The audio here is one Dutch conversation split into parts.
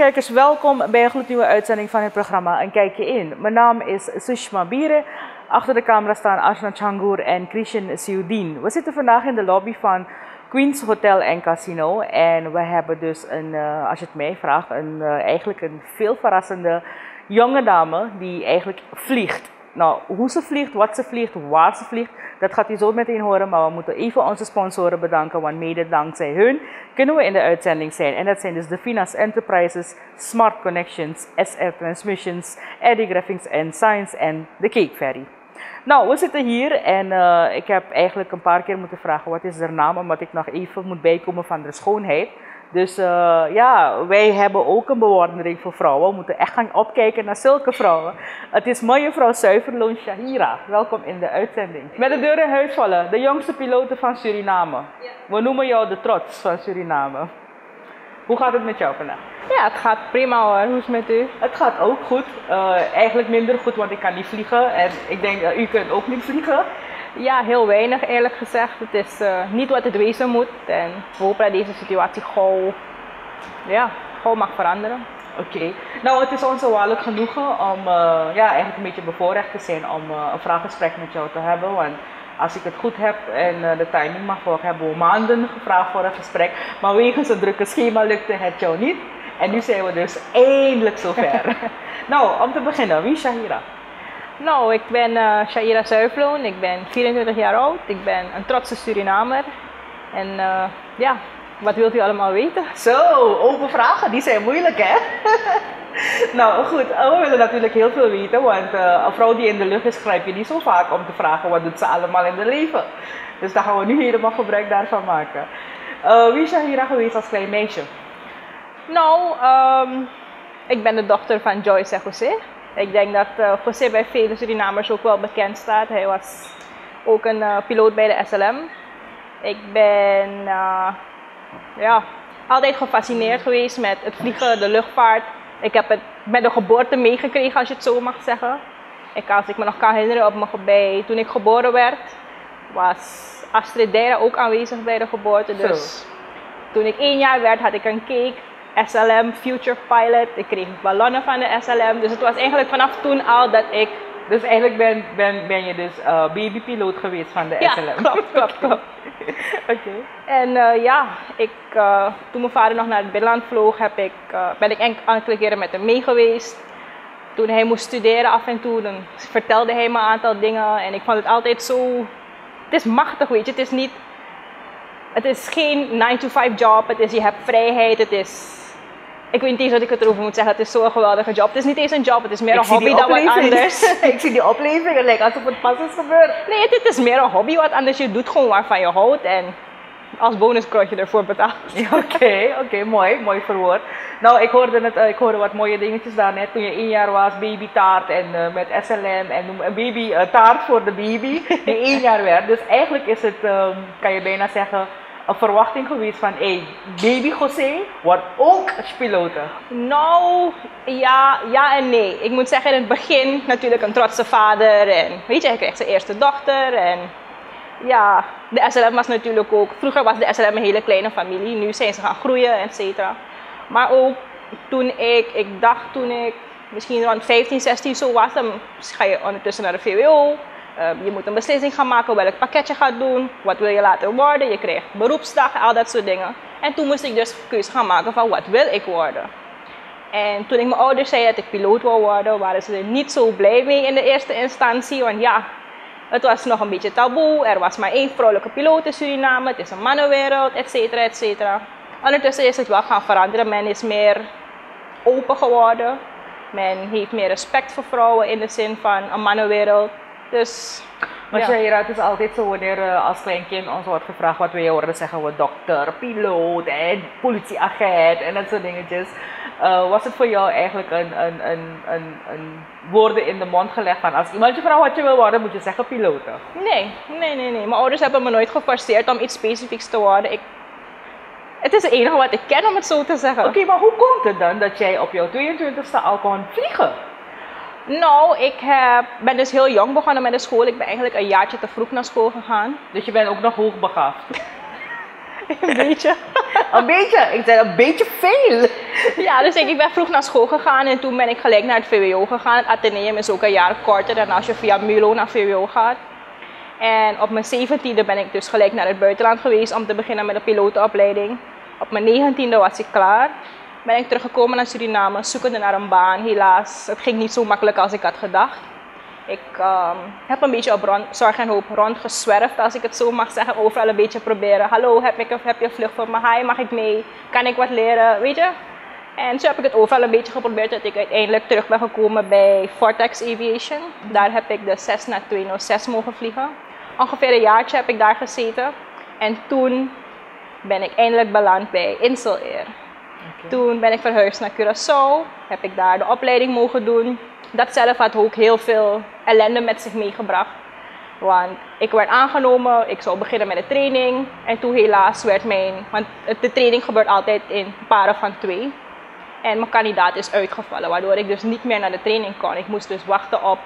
Kijkers, welkom bij een gloednieuwe uitzending van het programma Een Kijkje In. Mijn naam is Sushma Bire. Achter de camera staan Ashna Changur en Christian Siudin. We zitten vandaag in de lobby van Queens Hotel en Casino. En we hebben dus, een, uh, als je het mij vraagt, een, uh, eigenlijk een veel verrassende jonge dame die eigenlijk vliegt. Nou, hoe ze vliegt, wat ze vliegt, waar ze vliegt, dat gaat u zo meteen horen. Maar we moeten even onze sponsoren bedanken, want mede dankzij hun kunnen we in de uitzending zijn. En dat zijn dus de Finas Enterprises, Smart Connections, SR Transmissions, Eddy Graphics and Science en de Cake Ferry. Nou, we zitten hier en uh, ik heb eigenlijk een paar keer moeten vragen wat is haar naam, omdat ik nog even moet bijkomen van de schoonheid. Dus uh, ja, wij hebben ook een bewoordering voor vrouwen. We moeten echt gaan opkijken naar zulke vrouwen. Het is mevrouw Zuiverloon Shahira. Welkom in de uitzending. Met de deur in huis vallen, de jongste piloten van Suriname. We noemen jou de trots van Suriname. Hoe gaat het met jou vandaag? Ja, het gaat prima hoor. Hoe is het met u? Het gaat ook goed. Uh, eigenlijk minder goed, want ik kan niet vliegen. En ik denk dat u kunt ook niet vliegen. Ja, heel weinig eerlijk gezegd. Het is uh, niet wat het wezen moet. En we hopen dat deze situatie gauw, ja, gauw mag veranderen. Oké. Okay. Nou, het is ons waarlijk genoegen om uh, ja, eigenlijk een beetje bevoorrecht te zijn om uh, een vraaggesprek met jou te hebben. Want als ik het goed heb en uh, de timing mag volgen, hebben we maanden gevraagd voor een gesprek. Maar wegens een drukke schema lukte het jou niet. En nu zijn we dus eindelijk zover. nou, om te beginnen, wie is Shahira? Nou, ik ben uh, Shahira Zuivloon, ik ben 24 jaar oud, ik ben een trotse Surinamer. En uh, ja, wat wilt u allemaal weten? Zo, open vragen, die zijn moeilijk hè? nou goed, we willen natuurlijk heel veel weten, want uh, een vrouw die in de lucht is, grijp je niet zo vaak om te vragen wat doet ze allemaal in het leven. Dus daar gaan we nu helemaal gebruik daarvan maken. wie is Shahira geweest als klein meisje? Nou, um, ik ben de dochter van Joyce en José. Ik denk dat uh, José bij vele Surinamers ook wel bekend staat. Hij was ook een uh, piloot bij de SLM. Ik ben uh, ja, altijd gefascineerd geweest met het vliegen, de luchtvaart. Ik heb het met de geboorte meegekregen, als je het zo mag zeggen. Ik, als ik me nog kan herinneren, op mijn, bij, toen ik geboren werd, was Astrid Deira ook aanwezig bij de geboorte. Dus toen ik één jaar werd, had ik een cake SLM Future Pilot. Ik kreeg ballonnen van de SLM. Dus het was eigenlijk vanaf toen al dat ik. Dus eigenlijk ben, ben, ben je dus uh, babypiloot geweest van de ja, SLM? klopt, klopt, klopt. Oké. Okay. En uh, ja, ik, uh, toen mijn vader nog naar het binnenland vloog, heb ik, ben ik enkele keren met hem mee geweest. Toen hij moest studeren af en toe, dan vertelde hij me een aantal dingen. En ik vond het altijd zo... Het is machtig, weet je. Het is niet... Het is geen 9-to-5 job. Het is, je hebt vrijheid. Het is ik weet niet eens wat ik het erover moet zeggen. Het is zo'n geweldige job. Het is niet eens een job, het is meer een hobby dan wat anders. ik zie die oplevingen lijkt alsof het pas is gebeurd. Nee, dit is meer een hobby wat anders. Je doet gewoon waarvan je houdt en als bonus krijg je ervoor betaald. Oké, oké, okay, mooi, mooi verwoord. Nou, ik hoorde, het, uh, ik hoorde wat mooie dingetjes daar net toen je één jaar was, baby taart en uh, met SLM en een baby uh, taart voor de baby die één jaar werd. Dus eigenlijk is het, um, kan je bijna zeggen, een verwachting geweest van, hé, hey, baby José wordt ook pilote? Nou, ja, ja en nee. Ik moet zeggen, in het begin natuurlijk een trotse vader. En weet je, hij kreeg zijn eerste dochter. En ja, de SLM was natuurlijk ook, vroeger was de SLM een hele kleine familie. Nu zijn ze gaan groeien, et cetera. Maar ook toen ik, ik dacht toen ik misschien rond 15, 16 zo was, dan ga je ondertussen naar de VWO. Uh, je moet een beslissing gaan maken welk pakket je gaat doen, wat wil je later worden, je krijgt beroepsdag, al dat soort dingen. En toen moest ik dus keuze gaan maken van wat wil ik worden. En toen ik mijn ouders zei dat ik piloot wil worden, waren ze er niet zo blij mee in de eerste instantie. Want ja, het was nog een beetje taboe. Er was maar één vrouwelijke piloot in Suriname. Het is een mannenwereld, et cetera, et cetera. Ondertussen is het wel gaan veranderen. Men is meer open geworden. Men heeft meer respect voor vrouwen in de zin van een mannenwereld. Dus, maar ja. Shaira, het is altijd zo wanneer uh, als kleinkind ons wordt gevraagd wat wil je worden, zeggen we dokter, piloot en politieagent en dat soort dingetjes. Uh, was het voor jou eigenlijk een, een, een, een, een woorden in de mond gelegd van als iemand je vraagt wat je wil worden, moet je zeggen piloot? Nee, nee, nee, nee. Mijn ouders hebben me nooit geforceerd om iets specifieks te worden. Ik, het is het enige wat ik ken om het zo te zeggen. Oké, okay, maar hoe komt het dan dat jij op jouw 22e al kon vliegen? Nou, ik heb, ben dus heel jong begonnen met de school. Ik ben eigenlijk een jaartje te vroeg naar school gegaan. Dus je bent ook nog hoogbegaafd? een beetje. een beetje, ik zei een beetje veel. Ja, dus ik, ik ben vroeg naar school gegaan en toen ben ik gelijk naar het VWO gegaan. Het Atheneum is ook een jaar korter dan als je via Mulo naar VWO gaat. En op mijn zeventiende ben ik dus gelijk naar het buitenland geweest om te beginnen met de pilotenopleiding. Op mijn negentiende was ik klaar. Ben ik teruggekomen naar Suriname, zoekende naar een baan. Helaas, het ging niet zo makkelijk als ik had gedacht. Ik ehm, heb een beetje op rond, zorg en hoop rondgezwerfd, als ik het zo mag zeggen. Overal een beetje proberen. Hallo, heb, ik, heb je een vlucht voor me? Hi, mag ik mee? Kan ik wat leren? Weet je? En zo heb ik het overal een beetje geprobeerd dat ik uiteindelijk terug ben gekomen bij Vortex Aviation. Daar heb ik de Cessna 206 mogen vliegen. Ongeveer een jaartje heb ik daar gezeten. En toen ben ik eindelijk beland bij Insel Air. Toen ben ik verhuisd naar Curaçao. Heb ik daar de opleiding mogen doen. Dat zelf had ook heel veel ellende met zich meegebracht. Want ik werd aangenomen, ik zou beginnen met de training. En toen helaas werd mijn... Want de training gebeurt altijd in paren van twee. En mijn kandidaat is uitgevallen, waardoor ik dus niet meer naar de training kon. Ik moest dus wachten op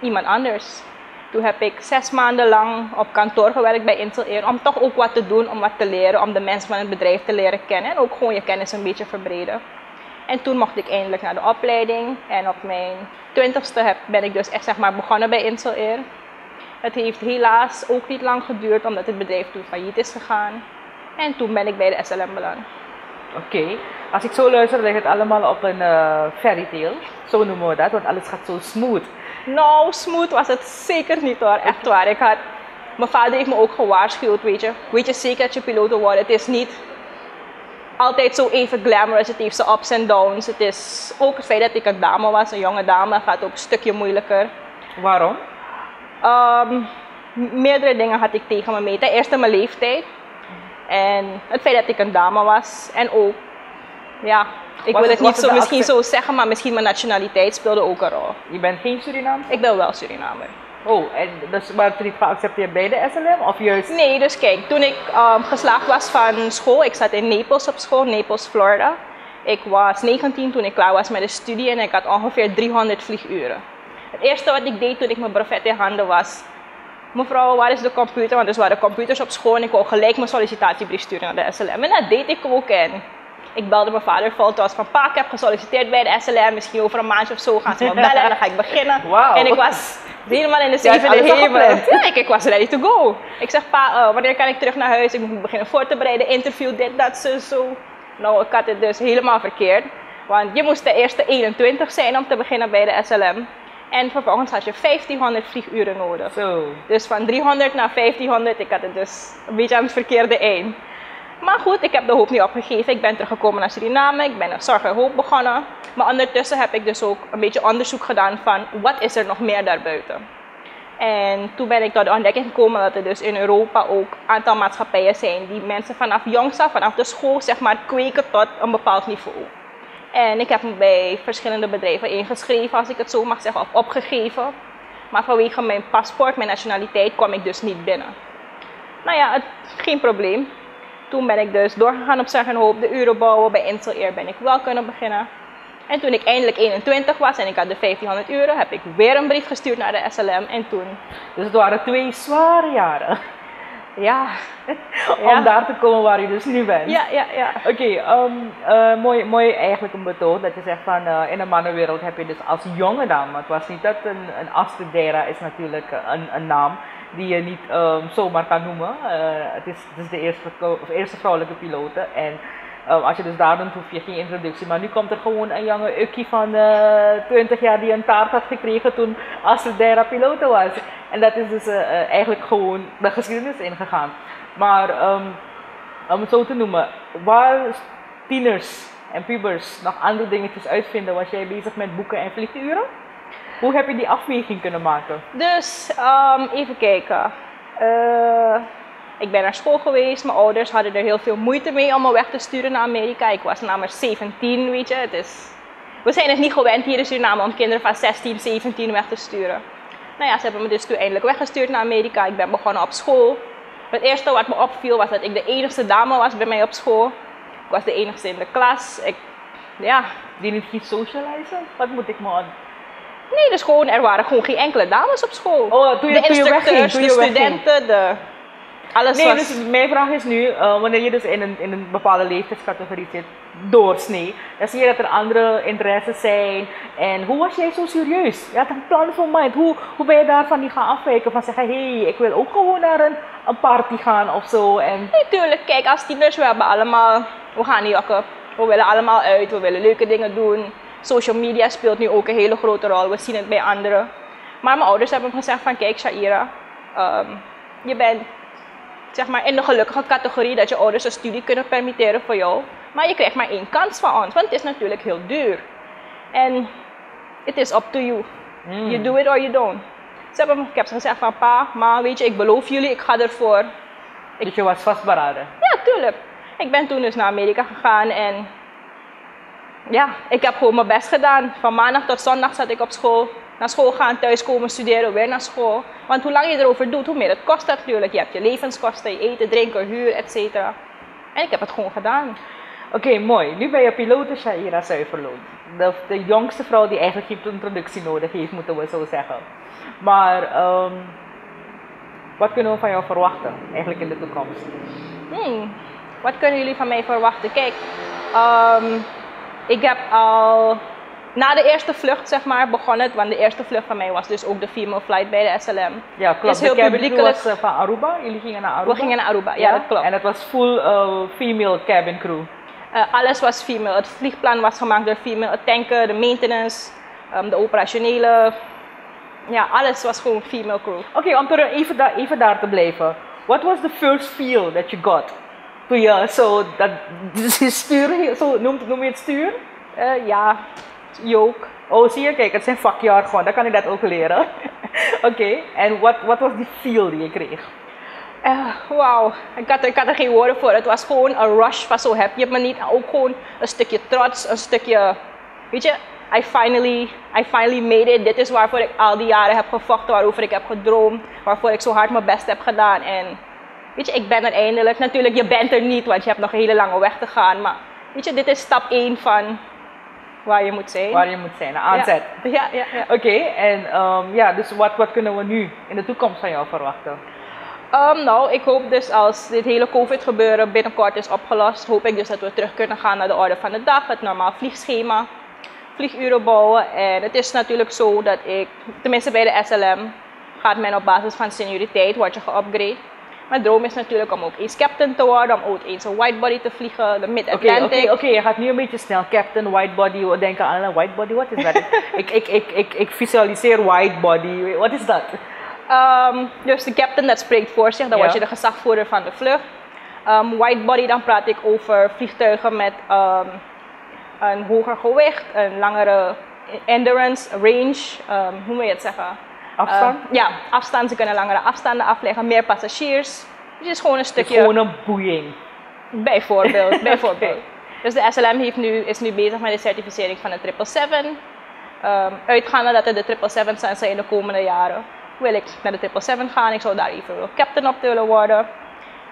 iemand anders. Toen heb ik zes maanden lang op kantoor gewerkt bij Intel om toch ook wat te doen, om wat te leren, om de mensen van het bedrijf te leren kennen en ook gewoon je kennis een beetje verbreden. En toen mocht ik eindelijk naar de opleiding en op mijn twintigste ben ik dus echt zeg maar begonnen bij Intel Air. Het heeft helaas ook niet lang geduurd omdat het bedrijf toen failliet is gegaan. En toen ben ik bij de SLM beland. Oké, als ik zo luister, lijkt het allemaal op een uh, fairy tale. Zo noemen we dat, want alles gaat zo smooth. Nou, smooth was het zeker niet hoor, echt waar. Ik had, mijn vader heeft me ook gewaarschuwd, weet je. Weet je zeker dat je piloot worden? Het is niet altijd zo even glamorous, het heeft zijn ups en downs. Het is ook het feit dat ik een dame was, een jonge dame, gaat ook een stukje moeilijker. Waarom? Um, meerdere dingen had ik tegen me mee. Ten eerste mijn leeftijd. En het feit dat ik een dame was. En ook, ja, ik wil het, niet zo, misschien zo zeggen, maar misschien mijn nationaliteit speelde ook een rol. Je bent geen Surinamer? Ik ben wel Surinamer. Oh, en dus het niet geaccepteerd bij de SLM of juist? Nee, dus kijk, toen ik um, geslaagd was van school, ik zat in Naples op school, Naples, Florida. Ik was 19 toen ik klaar was met de studie en ik had ongeveer 300 vlieguren. Het eerste wat ik deed toen ik mijn brevet in handen was, mevrouw, waar is de computer? Want er waren computers op school en ik wou gelijk mijn sollicitatiebrief sturen naar de SLM. En dat deed ik ook en ik belde mijn vader vol. was van pa, ik heb gesolliciteerd bij de SLM. Misschien over een maandje of zo gaan ze me bellen en dan ga ik beginnen. En ik was helemaal in de zevende hemel. Ja, ik, ik was ready to go. Ik zeg pa, uh, wanneer kan ik terug naar huis? Ik moet beginnen voor te bereiden, interview, dit, dat, zo, zo. Nou, ik had het dus helemaal verkeerd. Want je moest de eerste 21 zijn om te beginnen bij de SLM. En vervolgens had je 1500 vlieguren nodig. Zo. Dus van 300 naar 1500, ik had het dus een beetje aan het verkeerde eind. Maar goed, ik heb de hoop niet opgegeven. Ik ben teruggekomen naar Suriname. Ik ben een zorg en hoop begonnen. Maar ondertussen heb ik dus ook een beetje onderzoek gedaan van wat is er nog meer daarbuiten. En toen ben ik tot de ontdekking gekomen dat er dus in Europa ook een aantal maatschappijen zijn die mensen vanaf jongs af, vanaf de school zeg maar, kweken tot een bepaald niveau. En ik heb me bij verschillende bedrijven ingeschreven, als ik het zo mag zeggen, of opgegeven. Maar vanwege mijn paspoort, mijn nationaliteit, kwam ik dus niet binnen. Nou ja, het, geen probleem. Toen ben ik dus doorgegaan op Zeg en Hoop, de uren bouwen. Bij Intel Air ben ik wel kunnen beginnen. En toen ik eindelijk 21 was en ik had de 1500 euro, heb ik weer een brief gestuurd naar de SLM. En toen... Dus het waren twee zware jaren. Ja. Om daar te komen waar je dus nu bent. Ja, ja, ja. Oké, okay, um, uh, mooi, mooi eigenlijk een betoog dat je zegt van uh, in de mannenwereld heb je dus als jonge dame, het was niet dat een, een Astridera is natuurlijk een, een naam, die je niet um, zomaar kan noemen. Uh, het, is, het is de eerste, of eerste vrouwelijke pilote. En um, als je dus daar doet, hoef je geen introductie. Maar nu komt er gewoon een jonge ukkie van uh, 20 jaar die een taart had gekregen toen Astridera pilote was. En dat is dus uh, eigenlijk gewoon de geschiedenis ingegaan. Maar um, om het zo te noemen, waar tieners en pubers nog andere dingetjes uitvinden, was jij bezig met boeken en vlieguren? Hoe heb je die afweging kunnen maken? Dus, um, even kijken. Uh, ik ben naar school geweest. Mijn ouders hadden er heel veel moeite mee om me weg te sturen naar Amerika. Ik was namelijk 17, weet je. Het is, we zijn het niet gewend hier in Suriname om kinderen van 16, 17 weg te sturen. Nou ja, ze hebben me dus toen eindelijk weggestuurd naar Amerika. Ik ben begonnen op school. Het eerste wat me opviel was dat ik de enige dame was bij mij op school. Ik was de enige in de klas. Ik, ja. Die niet socializen? Wat moet ik me Nee, dus gewoon, er waren gewoon geen enkele dames op school. Oh, toen je, de toen je de studenten, de... alles Nee, was... dus mijn vraag is nu, eh, wanneer je dus in een, in een bepaalde leeftijdscategorie zit, doorsnee, dan zie je dat er andere interesses zijn. En hoe was jij zo serieus? Je had een plan voor mind. Hoe, hoe ben je daarvan niet gaan afwijken? Van zeggen, hé, hey, ik wil ook gewoon naar een, een party gaan of zo. En, Natuurlijk, kijk, als tieners, we hebben allemaal, we gaan niet jakken. We willen allemaal uit, we willen leuke dingen doen. Social media speelt nu ook een hele grote rol, we zien het bij anderen. Maar mijn ouders hebben gezegd van, kijk Shaira, ehm, je bent zeg maar, in de gelukkige categorie dat je ouders een studie kunnen permitteren voor jou. Maar je krijgt maar één kans van ons, want het is natuurlijk heel duur. En it is up to you. Hmm. You do it or you don't. Ze hebben, ik heb ze gezegd van, pa, ma, weet je, ik beloof jullie, ik ga ervoor. dus je was vastberaden. Ja, tuurlijk. Ik ben toen dus naar Amerika gegaan en ja, ik heb gewoon mijn best gedaan. Van maandag tot zondag zat ik op school. Naar school gaan, thuiskomen, studeren, weer naar school. Want hoe lang je erover doet, hoe meer het kost natuurlijk. Je hebt je levenskosten, je eten, drinken, huur, etc. En ik heb het gewoon gedaan. Oké, mooi. Nu ben je pilote Shaira Zuiverloon. De, de jongste vrouw die eigenlijk geen introductie nodig heeft, moeten we zo zeggen. Maar ehm, wat kunnen we van jou verwachten eigenlijk in de toekomst? Hmm, wat kunnen jullie van mij verwachten? Kijk, ehm, ik heb al na de eerste vlucht, zeg maar, begon het. Want de eerste vlucht van mij was dus ook de female flight bij de SLM. Ja, klopt. is heel de publiekelijk. was eh, van Aruba. Jullie gingen naar Aruba. We gingen naar Aruba, ja, dat klopt. En het was full eh, female cabin crew. Eh, alles was female. Het vliegplan was gemaakt door female. Het tanken, de maintenance, ehm, de operationele. Ja, alles was gewoon female crew. Oké, om even, da- even daar te blijven. What was the first feel that you got? Toen je zo dat stuur, zo noem, noem je het stuur? Eh, ja, joke. Oh, zie je, kijk, het zijn vakjargon, dan kan ik dat ook leren. Oké, en wat was die feel die je kreeg? Eh, Wauw, ik, had ik had er geen woorden voor. Het was gewoon een rush van zo heb je me niet. Ook gewoon een stukje trots, een stukje, weet je, I finally, I finally made it. Dit is waarvoor ik al die jaren heb gevochten, waarover ik heb gedroomd, waarvoor ik zo hard mijn best heb gedaan. En weet je, ik ben er eindelijk. Natuurlijk, je bent er niet, want je hebt nog een hele lange weg te gaan. Maar weet je, dit is stap 1 van waar je moet zijn. Waar je moet zijn, aanzet. Ja, ja, ja. ja. Oké, en ehm, ja, dus wat, wat kunnen we nu in de toekomst van jou verwachten? Ehm, nou, ik hoop dus als dit hele COVID-gebeuren binnenkort is opgelost, hoop ik dus dat we terug kunnen gaan naar de orde van de dag, het normaal vliegschema, vlieguren bouwen. En het is natuurlijk zo dat ik, tenminste bij de SLM, gaat men op basis van senioriteit, word je geupgrade. Mijn droom is natuurlijk om ook eens captain te worden, om ook eens een widebody te vliegen, de Oké, Mid-Atlantic. oké, oké, je gaat nu een beetje snel. Captain, whitebody, we denken aan een whitebody, wat is dat? ik, ik, ik, ik, ik visualiseer whitebody, wat is dat? Ehm, dus de captain, dat spreekt voor zich, dan Ja. word je de gezagvoerder van de vlucht. Ehm widebody, dan praat ik over vliegtuigen met ehm, een hoger gewicht, een langere endurance, range, hoe moet je het zeggen? Afstand? Ehm, ja, afstand. Ze kunnen langere afstanden afleggen, meer passagiers. Dus het is gewoon een stukje, gewoon een boeing. bijvoorbeeld. bijvoorbeeld. Dus de SLM heeft nu, is nu bezig met de certificering van de 777. Ehm uitgaande dat er de 777 zijn in de komende jaren, wil ik naar de 777 gaan. Ik zou daar eventueel captain op willen worden.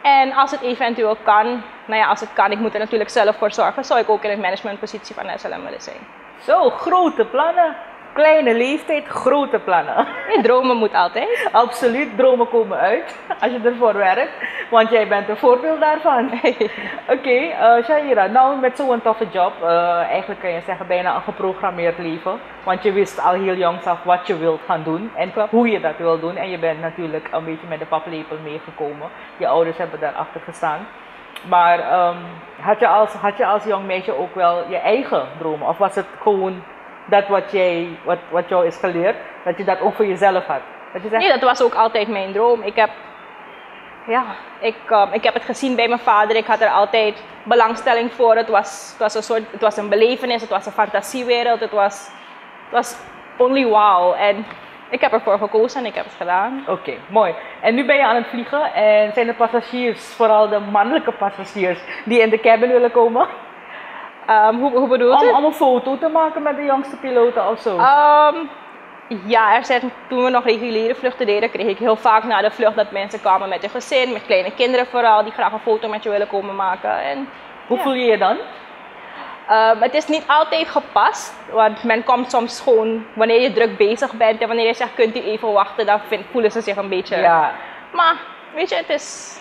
En als het eventueel kan, nou ja, als het kan, ik moet er natuurlijk zelf voor zorgen, zou ik ook in een managementpositie van de SLM willen zijn. Zo, grote plannen. Kleine leeftijd, grote plannen. Nee, dromen moet altijd. Absoluut, dromen komen uit als je ervoor werkt. Want jij bent een voorbeeld daarvan. Oké, eh Shaira, nou met zo'n toffe job, eh, eigenlijk kan je zeggen bijna een geprogrammeerd leven. Want je wist al heel jongs af wat je wilt gaan doen en hoe je dat wil doen. En je bent natuurlijk een beetje met de paplepel meegekomen. Je ouders hebben daarachter gestaan. Maar ehm, had, je als, had je als jong meisje ook wel je eigen dromen? Of was het gewoon dat wat, jij, wat, wat jou is geleerd, dat je dat ook voor jezelf had? Dat je zegt, Nee, dat was ook altijd mijn droom. Ik heb, ja, ik, ehm, ik heb het gezien bij mijn vader. Ik had er altijd belangstelling voor. Het was, het was, een, soort, het was een belevenis, het was een fantasiewereld. Het was, het was only wow. En ik heb ervoor gekozen en ik heb het gedaan. Oké, mooi. En nu ben je aan het vliegen en zijn de passagiers, vooral de mannelijke passagiers, die in de cabin willen komen? Ehm, hoe, hoe bedoelt Om, om een foto te maken met de jongste piloten of zo? Ehm, ja, er zijn, toen we nog reguliere vluchten deden, kreeg ik heel vaak na de vlucht dat mensen kwamen met hun gezin, met kleine kinderen vooral, die graag een foto met je willen komen maken. En Hoe voel je je dan? Ehm, het is niet altijd gepast, want men komt soms gewoon wanneer je druk bezig bent en wanneer je zegt kunt u even wachten, dan vind, voelen ze zich een beetje. Ja, Maar weet je, het is,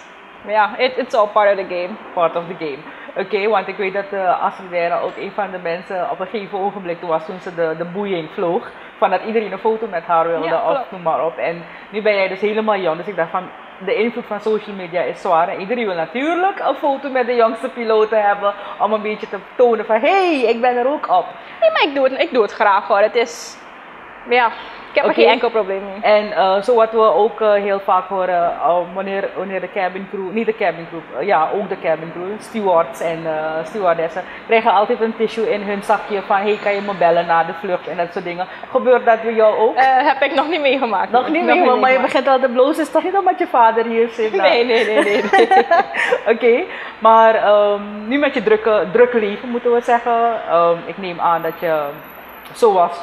ja, it, it's all part of the game. part of the game. Oké, want ik weet dat uh, Astrid Dera ook een van de mensen op een gegeven ogenblik, was toen ze de, de boeiing vloog, van dat iedereen een foto met haar wilde Ja, of noem maar op. En nu ben jij dus helemaal jong, dus ik dacht van, de invloed van social media is zwaar en iedereen wil natuurlijk een foto met de jongste piloten hebben om een beetje te tonen van, hé, hey, ik ben er ook op. Nee, maar ik doe het, ik doe het graag hoor. Het is, ja, ik heb Oké. er geen enkel probleem mee. En eh, zo wat we ook eh, heel vaak horen, eh, wanneer, wanneer de cabin crew, niet de cabin crew, ja ook de cabin crew, stewards en stewardessen, krijgen altijd een tissue in hun zakje van hey kan je me bellen na de vlucht en dat soort dingen. Gebeurt dat bij jou ook? Heb ik nog niet meegemaakt. Nog niet meer, maar je meegemaakt. begint al te blozen, is toch niet omdat je vader hier zit? nou? Nee, nee, nee, nee. nee. Oké, maar ehm, nu met je drukke, drukke leven moeten we zeggen. Ehm, ik neem aan dat je zoals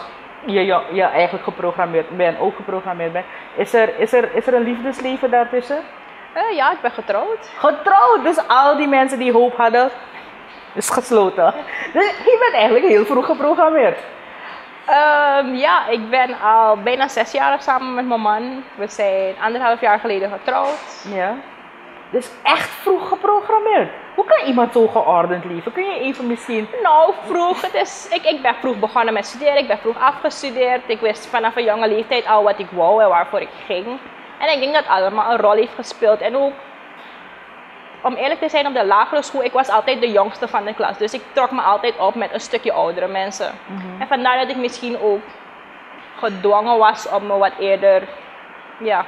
je, je, je eigenlijk geprogrammeerd bent, ook geprogrammeerd bent. Is er, is, er, is er een liefdesleven daartussen? Eh, ja, ik ben getrouwd. Getrouwd, dus al die mensen die hoop hadden, is gesloten. Dus je bent eigenlijk heel vroeg geprogrammeerd. Ehm, ja, ik ben al bijna zes jaar samen met mijn man. We zijn anderhalf jaar geleden getrouwd. Ja. Dus echt vroeg geprogrammeerd. Hoe kan iemand zo geordend leven? Kun je even misschien... Nou, vroeg. Het is, ik, ik ben vroeg begonnen met studeren. Ik ben vroeg afgestudeerd. Ik wist vanaf een jonge leeftijd al wat ik wou en waarvoor ik ging. En ik denk dat allemaal een rol heeft gespeeld. En ook, om eerlijk te zijn, op de lagere school, ik was altijd de jongste van de klas. Dus ik trok me altijd op met een stukje oudere mensen. En vandaar dat ik misschien ook gedwongen was om me wat eerder, ja,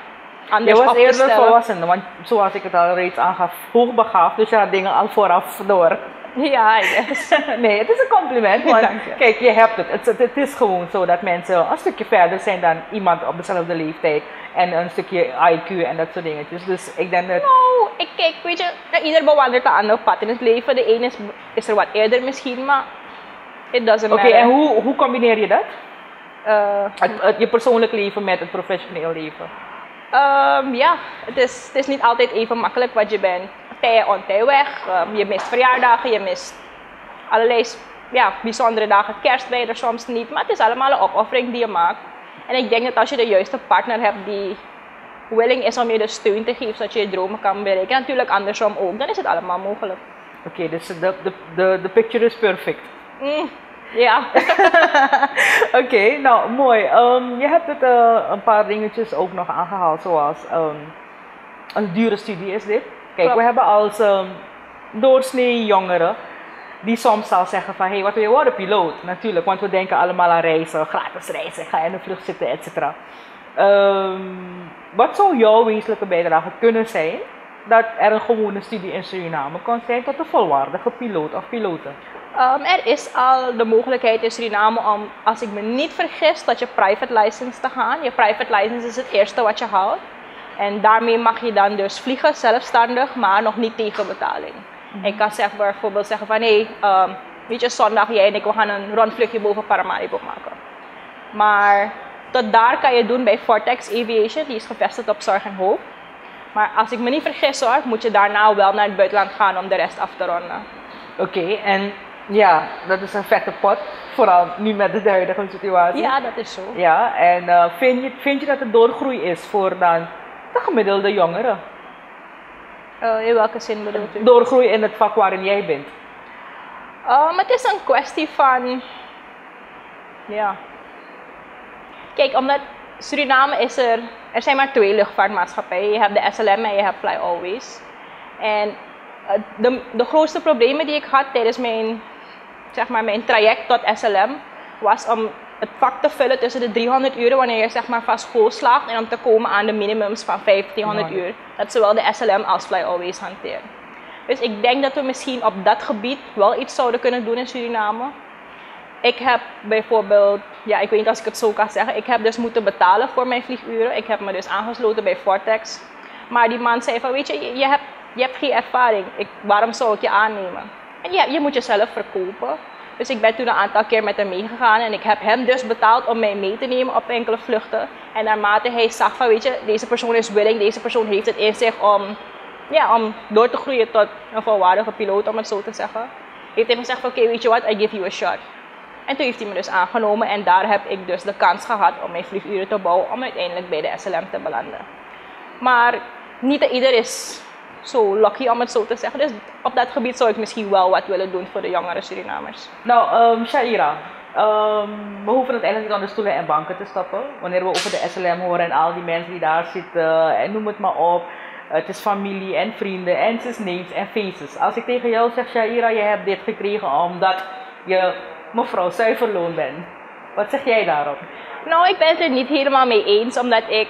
Je anders was op te eerder volwassen, want zoals ik het al reeds aangaf, hoogbegaafd. Dus je had dingen al vooraf door. Ja, guess. Nee, het is een compliment. Want je. kijk, je hebt het. het. Het het is gewoon zo dat mensen een stukje verder zijn dan iemand op dezelfde leeftijd. En een stukje IQ en dat soort dingetjes. Dus ik denk dat... Nou, ik kijk, weet je, ieder bewandelt een ander pad in het leven. De ene is, is er wat eerder misschien, maar it doesn't Oké, matter. en hoe, hoe combineer je dat? Eh, Het, het- je persoonlijk leven met het professioneel leven. Ehm, ja, het is, het is niet altijd even makkelijk wat je bent. Tij on tij weg, ehm, je mist verjaardagen, je mist allerlei ja, bijzondere dagen. Kerst ben je er soms niet, maar het is allemaal een opoffering die je maakt. En ik denk dat als je de juiste partner hebt die willing is om je de steun te geven, zodat je je dromen kan bereiken, natuurlijk andersom ook, dan is het allemaal mogelijk. Oké, dus de, de, de, de picture is perfect. Mm, ja. Oké, nou mooi. Ehm, je hebt het eh, een paar dingetjes ook nog aangehaald, zoals ehm, een dure studie is dit. Kijk, we hebben als ehm, doorsnee jongeren die soms al zeggen van, hé, hey, wat wil je worden? Piloot. Natuurlijk, want we denken allemaal aan reizen, gratis reizen, ga je in de vlucht zitten, et cetera. Wat zou jouw wezenlijke bijdrage kunnen zijn dat er een gewone studie in Suriname kan zijn tot een volwaardige piloot of piloten? Ehm, er is al de mogelijkheid in Suriname om, als ik me niet vergis, dat je private license te gaan. Je private license is het eerste wat je houdt. En daarmee mag je dan dus vliegen, zelfstandig, maar nog niet tegen betaling. Ik kan zeg, bijvoorbeeld zeggen van, hé, hey, ehm, weet je, zondag jij en ik, we gaan een rondvluchtje boven Paramaribo maken. Maar tot daar kan je doen bij Vortex Aviation, die is gevestigd op Zorg en Hoop. Maar als ik me niet vergis hoor, moet je daarna wel naar het buitenland gaan om de rest af te ronden. Oké, en ja, dat is een vette pot. Vooral nu met de huidige situatie. Ja, dat is zo. Ja, en eh, vind, je, vind je dat het doorgroei is voor dan de gemiddelde jongeren? Eh, in welke zin bedoelt u? Doorgroei in het vak waarin jij bent. Um, het is een kwestie van. Ja. Kijk, omdat Suriname is er. Er zijn maar twee luchtvaartmaatschappijen. Je hebt de SLM en je hebt Fly Always. En eh, de, de grootste problemen die ik had tijdens mijn, zeg maar, mijn traject tot SLM was om het vak te vullen tussen de 300 uur wanneer je zeg maar, van school slaagt en om te komen aan de minimums van 1500 uur. Dat zowel de SLM als Fly Always hanteren. Dus ik denk dat we misschien op dat gebied wel iets zouden kunnen doen in Suriname. Ik heb bijvoorbeeld, ja, ik weet niet als ik het zo kan zeggen, ik heb dus moeten betalen voor mijn vlieguren. Ik heb me dus aangesloten bij Vortex. Maar die man zei van, weet je, je, je hebt, je hebt geen ervaring. Ik, waarom zou ik je aannemen? En ja, je moet jezelf verkopen. Dus ik ben toen een aantal keer met hem meegegaan en ik heb hem dus betaald om mij mee te nemen op enkele vluchten. En naarmate hij zag van, weet je, deze persoon is willing, deze persoon heeft het in zich om, ja, om door te groeien tot een volwaardige piloot, om het zo te zeggen. Heeft hij gezegd oké, weet je wat, I give you a shot. En toen heeft hij me dus aangenomen en daar heb ik dus de kans gehad om mijn vlieguren te bouwen om uiteindelijk bij de SLM te belanden. Maar niet ieder is zo lucky om het zo te zeggen. Dus op dat gebied zou ik misschien wel wat willen doen voor de jongere Surinamers. Nou, um, Shaira, um, we hoeven het eigenlijk niet aan de stoelen en banken te stappen. Wanneer we over de SLM horen en al die mensen die daar zitten en noem het maar op. Het is familie en vrienden en zus en faces. Als ik tegen jou zeg, Shaira, je hebt dit gekregen omdat je mevrouw Zuiverloon bent. Wat zeg jij daarop? Nou, ik ben het er niet helemaal mee eens, omdat ik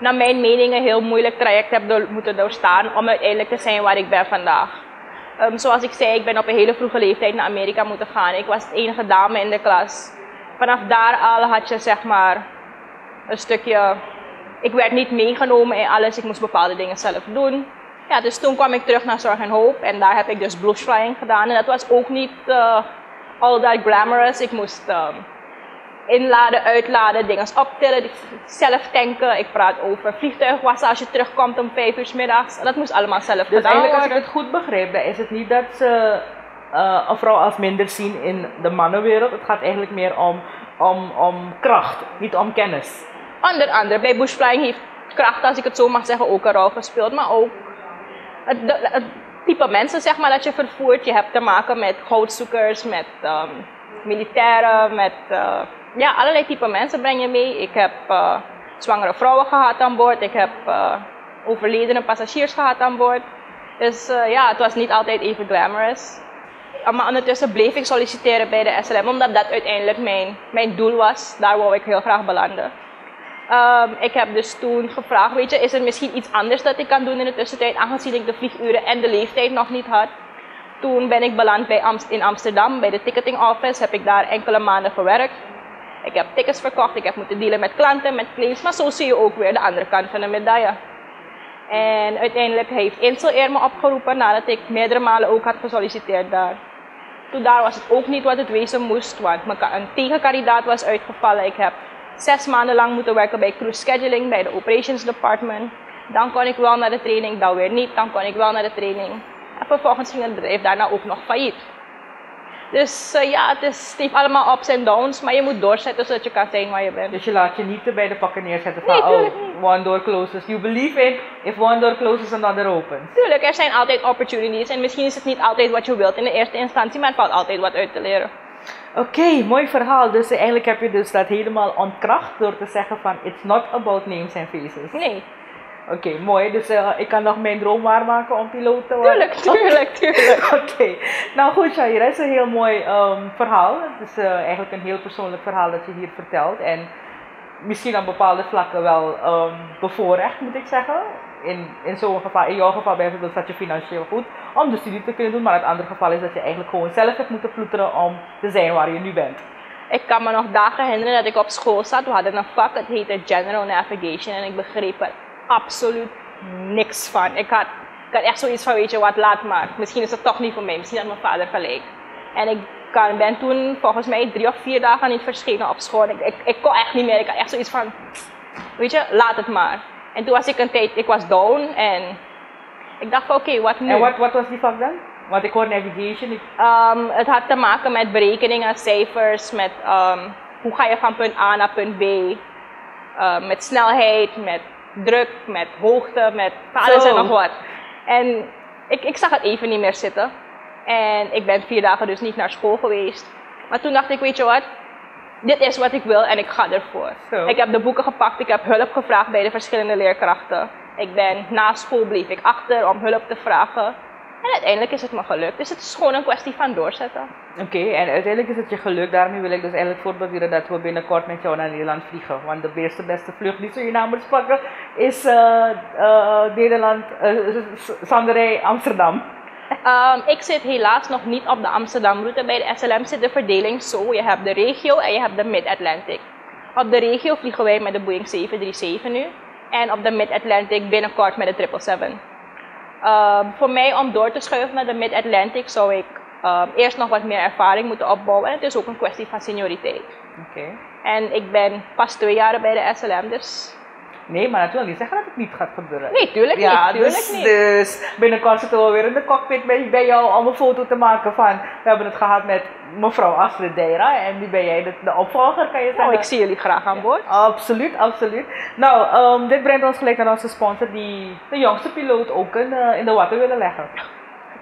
naar mijn mening een heel moeilijk traject heb door, moeten doorstaan om uiteindelijk te zijn waar ik ben vandaag. Um, zoals ik zei, ik ben op een hele vroege leeftijd naar Amerika moeten gaan. Ik was de enige dame in de klas. Vanaf daar al had je zeg maar een stukje. Ik werd niet meegenomen in alles, ik moest bepaalde dingen zelf doen. Ja, dus toen kwam ik terug naar Zorg en Hoop en daar heb ik dus blush flying gedaan. En dat was ook niet uh, all that glamorous. Ik moest um, inladen, uitladen, dingen optillen, zelf tanken. Ik praat over vliegtuigwassen als je terugkomt om 5 uur s middags. Dat moest allemaal zelf dus gedaan eigenlijk, als ik het goed begreep, dan is het niet dat ze uh, een vrouw als minder zien in de mannenwereld. Het gaat eigenlijk meer om, om, om kracht, niet om kennis. Onder andere, bij bushflying heeft kracht, als ik het zo mag zeggen, ook een rol gespeeld. Maar ook het, het type mensen zeg maar, dat je vervoert. Je hebt te maken met goudzoekers, met um, militairen, met... Uh, ja, allerlei type mensen breng je mee. Ik heb uh, zwangere vrouwen gehad aan boord. Ik heb uh, overledene passagiers gehad aan boord. Dus ja, het was niet altijd even glamorous. Maar ondertussen bleef ik solliciteren bij de SLM, omdat dat uiteindelijk mijn, mijn doel was. Daar wou ik heel graag belanden. Um, ik heb dus toen gevraagd, weet je, is er misschien iets anders dat ik kan doen in de tussentijd, aangezien ik de vlieguren en de leeftijd nog niet had. Toen ben ik beland bij Amst in Amsterdam, bij de ticketing office, heb ik daar enkele maanden gewerkt. Ik heb tickets verkocht, ik heb moeten dealen met klanten, met claims, maar zo zie je ook weer de andere kant van de medaille. En uiteindelijk heeft Insel eer me opgeroepen nadat ik meerdere malen ook had gesolliciteerd daar. Toen daar was het ook niet wat het wezen moest, want een tegenkandidaat was uitgevallen. Ik heb zes maanden lang moeten werken bij cruise scheduling, bij de operations department. Dan kon ik wel naar de training, dan weer niet, dan kon ik wel naar de training. En vervolgens ging het bedrijf daarna ook nog failliet. Dus uh, ja, het, is, het heeft allemaal ups en downs, maar je moet doorzetten zodat je kan zijn waar je bent. Dus je laat je niet bij de pakken neerzetten van, nee, oh, one door closes. You believe in, if one door closes, another opens. Tuurlijk, er zijn altijd opportunities en misschien is het niet altijd wat je wilt in de eerste instantie, maar het valt altijd wat uit te leren. Oké, mooi verhaal. Dus eigenlijk heb je dus dat helemaal ontkracht door te zeggen van, it's not about names and faces. Nee. Oké, mooi. Dus uh, ik kan nog mijn droom waarmaken om piloot te worden? Tuurlijk, tuurlijk, tuurlijk. Oké. Nou goed, Shahira, het is een heel mooi um, verhaal. Het is uh, eigenlijk een heel persoonlijk verhaal dat je hier vertelt. En misschien op bepaalde vlakken wel um, bevoorrecht, moet ik zeggen. In, in zo'n geval, in jouw geval bijvoorbeeld, zat je financieel goed om de studie te kunnen doen. Maar het andere geval is dat je eigenlijk gewoon zelf hebt moeten ploeteren om te zijn waar je nu bent. Ik kan me nog dagen herinneren dat ik op school zat. We hadden een vak, het heette General Navigation. En ik begreep er absoluut niks van. Ik had, ik echt zoiets van, weet je wat, laat maar. Misschien is het toch niet voor mij. Misschien had mijn vader gelijk. En ik kan, ben toen volgens mij drie of vier dagen niet verschenen op school. Ik, ik, ik kon echt niet meer. Ik had echt zoiets van, weet je, laat het maar. En toen was ik een tijd, ik was down en ik dacht van oké, wat nu? En wat, wat was die vak dan? Want ik hoor navigation. Um, het had te maken met berekeningen, cijfers, met um, hoe ga je van punt A naar punt B. Um, met snelheid, met druk, met hoogte, met alles en nog wat. En ik, ik zag het even niet meer zitten. En ik ben vier dagen dus niet naar school geweest. Maar toen dacht ik, weet je wat? Dit is wat ik wil en ik ga ervoor. Ik heb de boeken gepakt, ik heb hulp gevraagd bij de verschillende leerkrachten. Ik ben na school bleef ik achter om hulp te vragen. En uiteindelijk is het me gelukt. Dus het is gewoon een kwestie van doorzetten. Oké, en uiteindelijk is het je gelukt. Daarmee wil ik dus eigenlijk voorbeduren dat we binnenkort met jou naar Nederland vliegen. Want de eerste beste vlucht die Surinamers pakken is uh, uh, Nederland, uh, Sanderij, Amsterdam. Um, ik zit helaas nog niet op de Amsterdam-route. Bij de SLM zit de verdeling zo. Je hebt de regio en je hebt de Mid-Atlantic. Op de regio vliegen wij met de Boeing 737 nu. En op de Mid-Atlantic binnenkort met de 777. Um, voor mij om door te schuiven naar de Mid-Atlantic zou ik um, eerst nog wat meer ervaring moeten opbouwen. En het is ook een kwestie van senioriteit. Oké. En ik ben pas twee jaar bij de SLM, dus Nee, maar dat wil niet zeggen dat het niet gaat gebeuren. Nee, tuurlijk Ja, niet. Tuurlijk dus, niet. dus binnenkort zitten we weer in de cockpit bij, bij jou om een foto te maken van... We hebben het gehad met mevrouw Astrid Deira en nu ben jij de, de opvolger, kan je zeggen? Nou, ik zie jullie graag aan boord. Absoluut, absoluut. Nou, ehm, dit brengt ons gelijk naar onze sponsor die de jongste piloot ook in, eh, in de water willen leggen.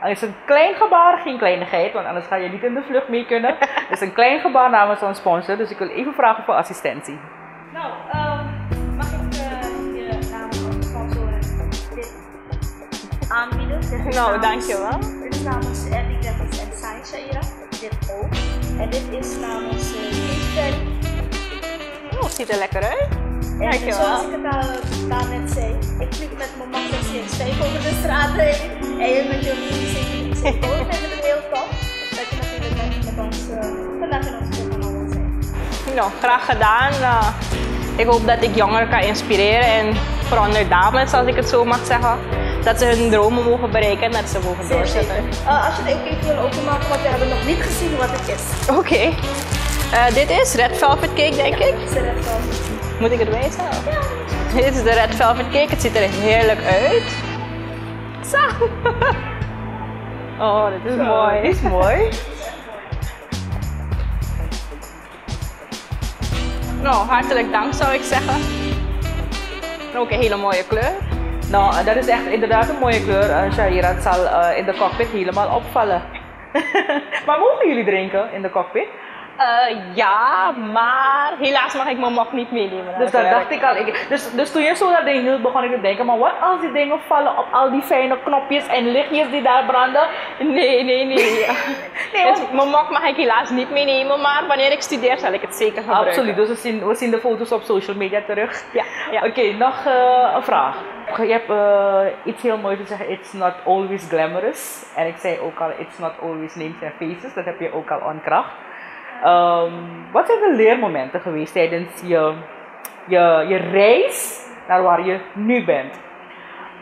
Het is een klein gebaar, geen kleinigheid, want anders ga je niet in de vlucht mee kunnen. Het is een klein gebaar namens onze sponsor, dus ik wil even vragen voor assistentie. Nou, ehm, Nou, dankjewel. Dit is namens Andy Graphics en Science Shaira. Dit ook. En dit is namens uh, Oh, het ziet er lekker uit. En Dankjewel. zoals ik het al daarnet zei, ik vlieg met mijn Mazda CX-5 over de straat heen. En je met je muziek Ik vind het heel tof dat je natuurlijk met, met ons vandaag in ons programma zijn. Nou, graag gedaan. Eh, ik hoop dat ik jongeren kan inspireren en vooral dames, als ik het zo mag zeggen, dat ze hun dromen mogen bereiken en dat ze mogen doorzetten. Uh, als je het ook even wil openmaken, want we hebben nog niet gezien wat het is. Oké. Eh, dit is Red Velvet Cake, denk ik. Is er even Moet ik het wijzen? Dit is de Red Velvet Cake. Het ziet er heerlijk uit. Zo. Oh, dit is mooi. Is mooi. Nou, hartelijk dank zou ik zeggen. Ook een hele mooie kleur. Nou, en dat is echt inderdaad een mooie kleur. Shahira, het zal eh, in de cockpit helemaal opvallen. maar mogen jullie drinken in de cockpit? Eh, ja, maar helaas mag ik mijn mok niet meenemen. Dus dat dacht ik al. Ik, dus, dus toen je zo dat ding hield, begon ik te denken, maar wat als die dingen vallen op al die fijne knopjes en lichtjes die daar branden? Nee, nee, nee. Nee, Dus mijn mok mag ik helaas niet meenemen, maar wanneer ik studeer zal ik het zeker gebruiken. Absoluut, dus we zien, we zien de foto's op social media terug. Ja, ja. Oké, nog eh, een vraag. Je hebt eh, iets heel moois te zeggen, it's not always glamorous. En ik zei ook al, it's not always names and faces, dat heb je ook al aan kracht. Ehm, wat zijn de leermomenten geweest tijdens je, je, je reis naar waar je nu bent?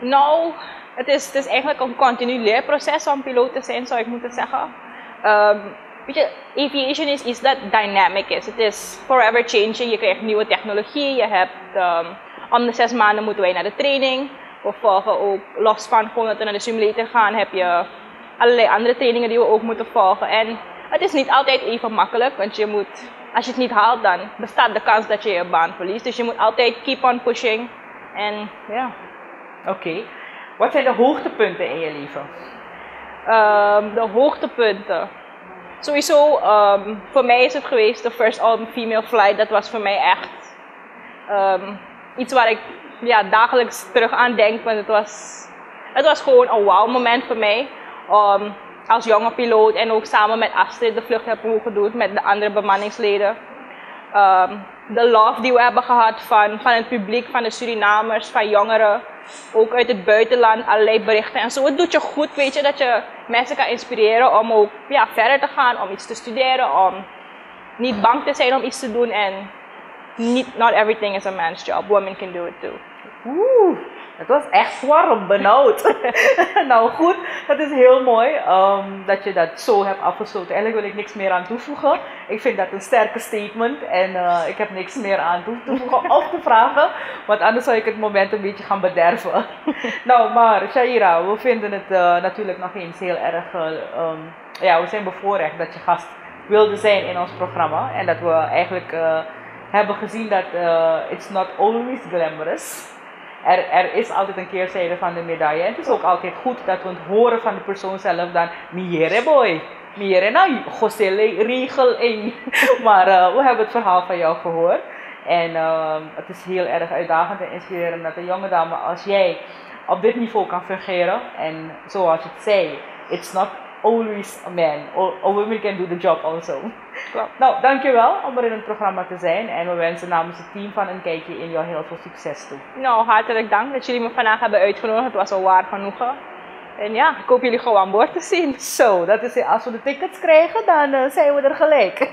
Nou, het is, het is eigenlijk een continu leerproces om piloot te zijn, zou ik moeten zeggen. Ehm, weet je, aviation is iets dat dynamic is. Het is forever changing. Je krijgt nieuwe technologie. Je hebt, ehm, om de zes maanden moeten wij naar de training. We volgen ook, los van gewoon dat we naar de simulator gaan, heb je allerlei andere trainingen die we ook moeten volgen. En het is niet altijd even makkelijk, want je moet, als je het niet haalt, dan bestaat de kans dat je je baan verliest. Dus je moet altijd keep on pushing. En ja. Oké. Wat zijn de hoogtepunten in je leven? Ehm, de hoogtepunten. Sowieso, ehm, voor mij is het geweest de first all female flight. Dat was voor mij echt ehm, iets waar ik ja, dagelijks terug aan denk. Want het was, het was gewoon een wow moment voor mij. Als jonge piloot en ook samen met Astrid de vlucht heb mogen doen met de andere bemanningsleden. Ehm, de love die we hebben gehad van, van het publiek, van de Surinamers, van jongeren, ook uit het buitenland, allerlei berichten en zo. Het doet je goed, weet je, dat je mensen kan inspireren om ook ja, verder te gaan, om iets te studeren, om niet bang te zijn om iets te doen en niet, not everything is a man's job. Women can do it too. Oeh, het was echt warm, benauwd. nou goed, dat is heel mooi ehm, dat je dat zo hebt afgesloten. Eigenlijk wil ik niks meer aan toevoegen. Ik vind dat een sterke statement en eh, ik heb niks meer aan toe te voegen of te vragen. Want anders zou ik het moment een beetje gaan bederven. nou, maar Shaira, we vinden het eh, natuurlijk nog eens heel erg... eh, ehm, ja, we zijn bevoorrecht dat je gast wilde zijn in ons programma. En dat we eigenlijk hebben gezien dat it's not always glamorous er, er is altijd een keerzijde van de medaille. En het is ook altijd goed dat we het horen van de persoon zelf dan, miere boy, miere nou, gosele regel één. maar eh, we hebben het verhaal van jou gehoord. En ehm, het is heel erg uitdagend en inspirerend dat een jonge dame als jij op dit niveau kan fungeren. En zoals je het zei, it's not always a man. A, a woman can do the job also. Klopt. Nou, dankjewel om er in het programma te zijn. En we wensen namens het team van een kijkje in jou heel veel succes toe. Nou, hartelijk dank dat jullie me vandaag hebben uitgenodigd. Het was een waar genoegen. En ja, ik hoop jullie gewoon aan boord te zien. Zo, dat is, als we de tickets krijgen, dan eh, zijn we er gelijk.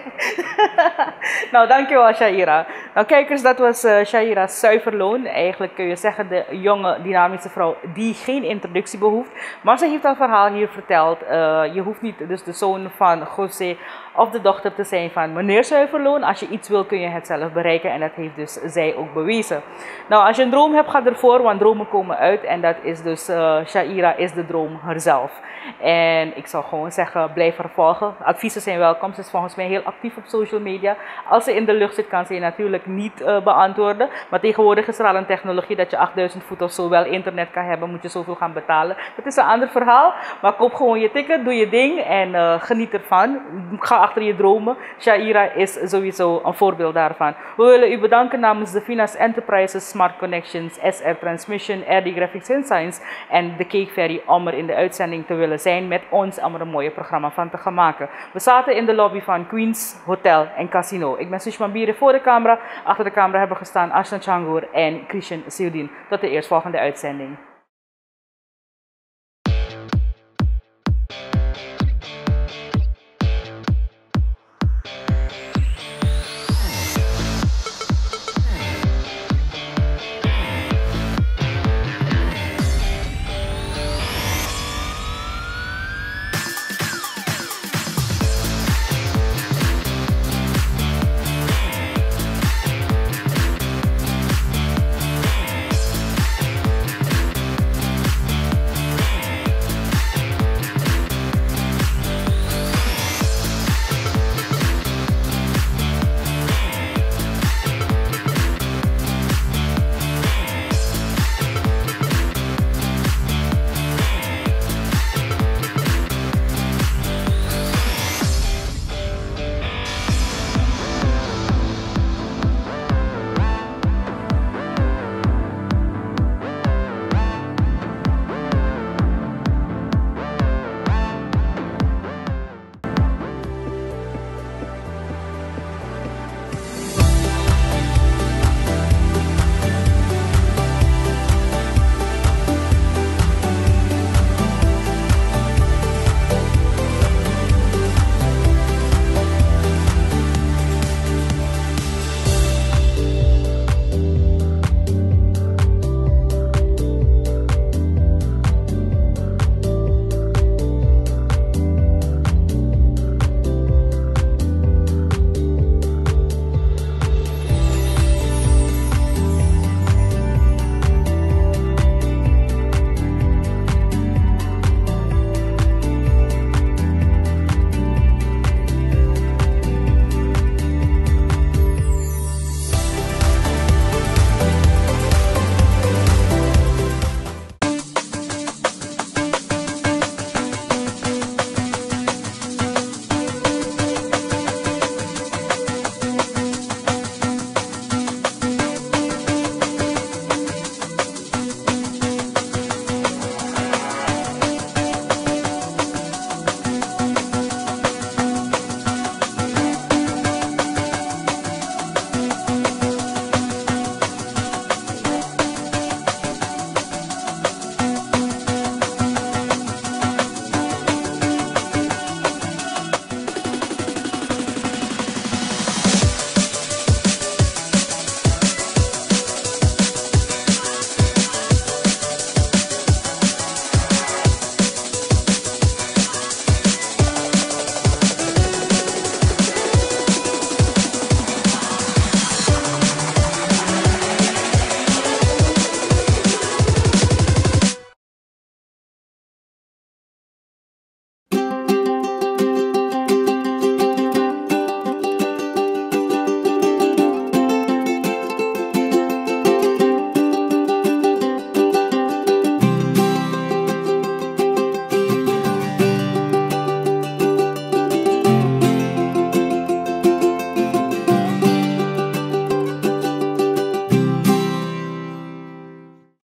nou, dankjewel Shaira. Nou kijkers, dat was eh Shaira Zuiverloon. Eigenlijk kun je zeggen de jonge dynamische vrouw die geen introductie behoeft. Maar ze heeft haar verhaal hier verteld. Eh, je hoeft niet dus de zoon van José of de dochter te zijn van meneer Zuiverloon. Als je iets wil, kun je het zelf bereiken en dat heeft dus zij ook bewezen. Nou, als je een droom hebt, ga ervoor, want dromen komen uit en dat is dus, uh, Shaira is de droom herzelf. En ik zou gewoon zeggen, blijf haar volgen. Adviezen zijn welkom. Ze is volgens mij heel actief op social media. Als ze in de lucht zit, kan ze je natuurlijk niet uh, beantwoorden. Maar tegenwoordig is er al een technologie dat je 8000 voet of zo wel internet kan hebben. Moet je zoveel gaan betalen. Dat is een ander verhaal. Maar koop gewoon je ticket, doe je ding en uh, geniet ervan. Ga achter je dromen. Shaira is sowieso een voorbeeld daarvan. We willen u bedanken namens de Finas Enterprises, Smart Connections, SR Transmission, RD Graphics Science en de Cake Ferry om er in de uitzending te willen zijn met ons om er een mooie programma van te gaan maken. We zaten in de lobby van Queens Hotel en Casino. Ik ben Sushma Bieren voor de camera. Achter de camera hebben gestaan Ashna Changoor en Christian Sildin. Tot de eerstvolgende uitzending.